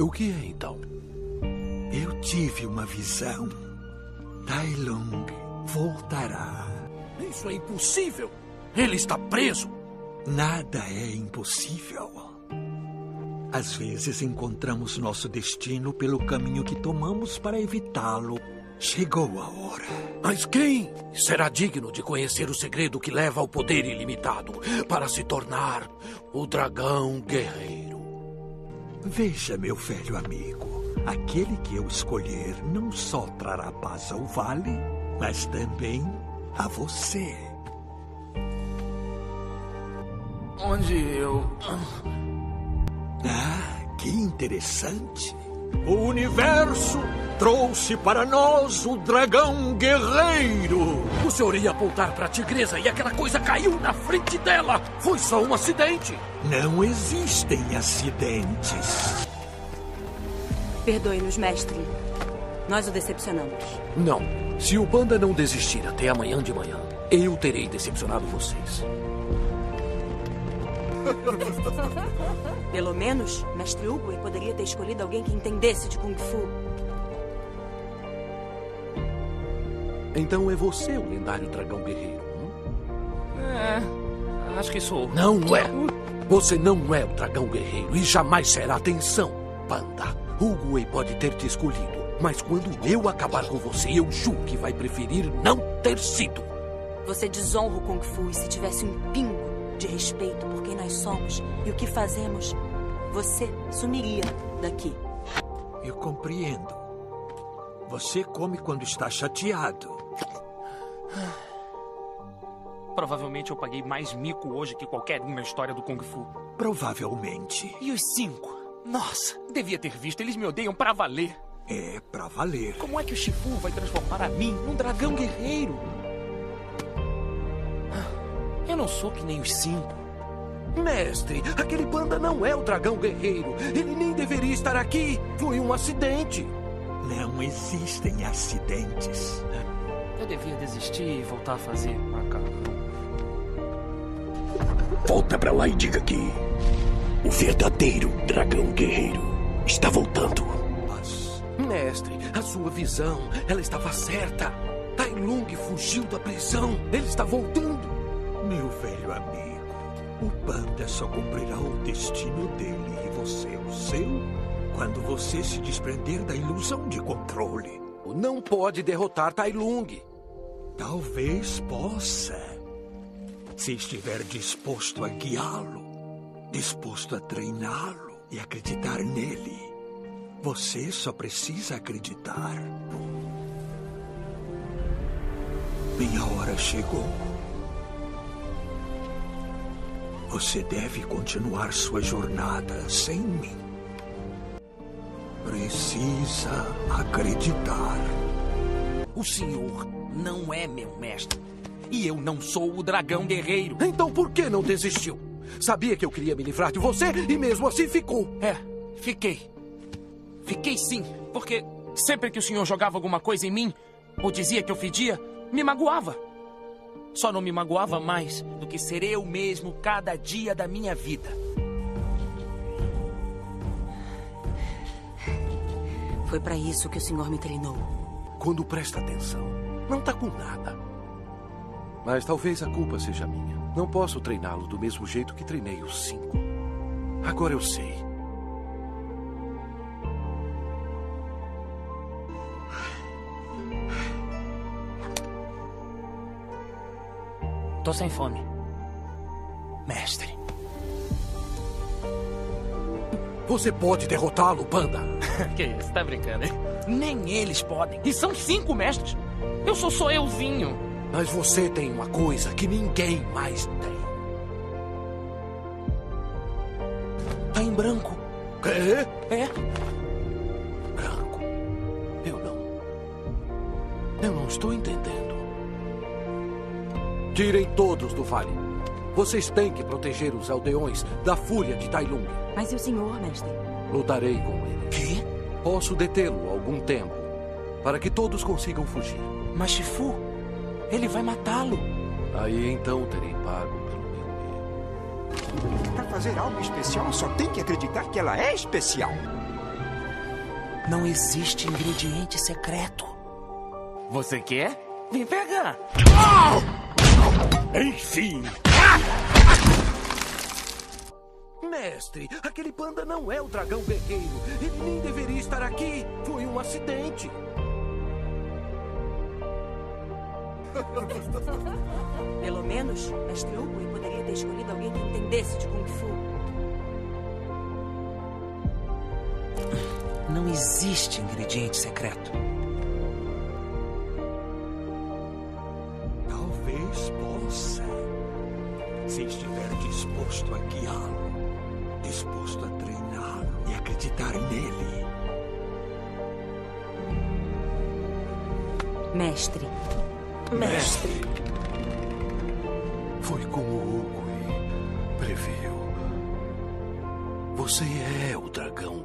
O que é então? Eu tive uma visão. Tai Lung voltará. Isso é impossível! Ele está preso! Nada é impossível. Às vezes encontramos nosso destino pelo caminho que tomamos para evitá-lo. Chegou a hora. Mas quem será digno de conhecer o segredo que leva ao poder ilimitado para se tornar o dragão guerreiro? Veja, meu velho amigo. Aquele que eu escolher não só trará paz ao vale, mas também a você. Onde eu. Ah, que interessante. O universo trouxe para nós o dragão guerreiro. O senhor ia apontar para a tigresa e aquela coisa caiu na frente dela. Foi só um acidente. Não existem acidentes. Perdoe-nos, mestre. Nós o decepcionamos. Não. Se o panda não desistir até amanhã de manhã, eu terei decepcionado vocês. Pelo menos, mestre Hugo poderia ter escolhido alguém que entendesse de Kung Fu. Então é você o lendário dragão guerreiro. Hum? É, acho que sou. Não é. Você não é o dragão guerreiro e jamais será. Atenção, panda. Hugo Wei pode ter te escolhido, mas quando eu acabar com você, eu juro que vai preferir não ter sido. Você desonra o Kung Fu e se tivesse um pingo de respeito por quem nós somos e o que fazemos, você sumiria daqui. Eu compreendo. Você come quando está chateado. Provavelmente eu paguei mais mico hoje que qualquer um na história do Kung Fu. Provavelmente. E os cinco? Nossa, devia ter visto. Eles me odeiam pra valer. É, pra valer. Como é que o Shifu vai transformar a mim num dragão guerreiro? Eu não sou que nem os cinco. Mestre, aquele panda não é o dragão guerreiro. Ele nem deveria estar aqui. Foi um acidente. Não existem acidentes. Eu devia desistir e voltar a fazer macarrão. Volta pra lá e diga que o verdadeiro dragão guerreiro está voltando. Mas, mestre, a sua visão, ela estava certa. Tai Lung fugiu da prisão. Ele está voltando. Meu velho amigo, o panda só cumprirá o destino dele e você o seu quando você se desprender da ilusão de controle. Não pode derrotar Tai Lung. Talvez possa. Se estiver disposto a guiá-lo, disposto a treiná-lo e acreditar nele. Você só precisa acreditar. Minha hora chegou. Você deve continuar sua jornada sem mim. Precisa acreditar. O senhor não é meu mestre. E eu não sou o dragão guerreiro. Então por que não desistiu? Sabia que eu queria me livrar de você e mesmo assim ficou. É, fiquei. Fiquei sim, porque sempre que o senhor jogava alguma coisa em mim, ou dizia que eu fedia, me magoava. Só não me magoava mais do que ser eu mesmo cada dia da minha vida. Foi para isso que o senhor me treinou. Quando presta atenção, não tá com nada. Mas talvez a culpa seja minha. Não posso treiná-lo do mesmo jeito que treinei os cinco. Agora eu sei. Tô sem fome. Mestre. Você pode derrotá-lo, Panda. que isso, tá brincando, hein? Nem eles podem. E são cinco mestres. Eu sou só euzinho. Mas você tem uma coisa que ninguém mais tem. Tá em branco. Quê? É? Branco. Eu não. Eu não estou entendendo. Tirem todos do vale. Vocês têm que proteger os aldeões da fúria de Tai Lung. Mas e o senhor, mestre? Lutarei com ele. Quê? Posso detê-lo algum tempo, para que todos consigam fugir. Mas Shifu, ele vai matá-lo. Aí então terei pago pelo meu erro. Para fazer algo especial, só tem que acreditar que ela é especial. Não existe ingrediente secreto. Você quer? Vem pegar. Enfim! Mestre, aquele panda não é o dragão guerreiro. Ele nem deveria estar aqui. Foi um acidente. Pelo menos, Mestre Uguay poderia ter escolhido alguém que entendesse de Kung Fu. Não existe ingrediente secreto. Talvez possa. Se estiver disposto a guiá-lo, disposto a treiná-lo e acreditar nele. Mestre, Mestre. Foi como o Hugo previu. Você é o dragão